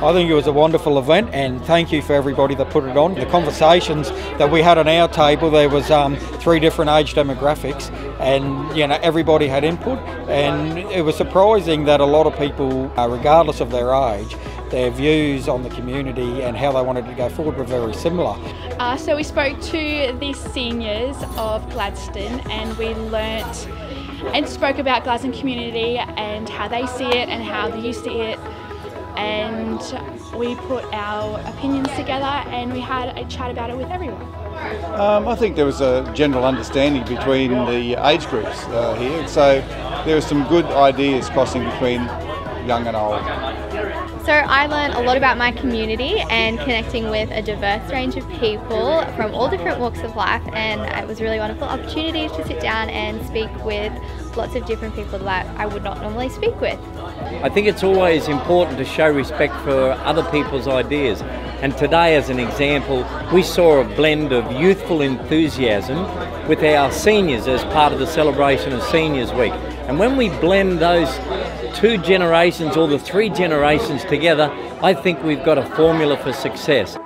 I think it was a wonderful event, and thank you for everybody that put it on. The conversations that we had on our table, there was um, three different age demographics, and you know everybody had input, and it was surprising that a lot of people, uh, regardless of their age, their views on the community and how they wanted to go forward were very similar. Uh, so we spoke to the seniors of Gladstone, and we learnt and spoke about Gladstone community and how they see it and how you see it and we put our opinions together and we had a chat about it with everyone. Um, I think there was a general understanding between the age groups uh, here, so there were some good ideas crossing between young and old. So I learned a lot about my community and connecting with a diverse range of people from all different walks of life and it was a really wonderful opportunity to sit down and speak with lots of different people that I would not normally speak with. I think it's always important to show respect for other people's ideas and today as an example we saw a blend of youthful enthusiasm with our seniors as part of the celebration of Seniors Week and when we blend those two generations or the three generations together, I think we've got a formula for success.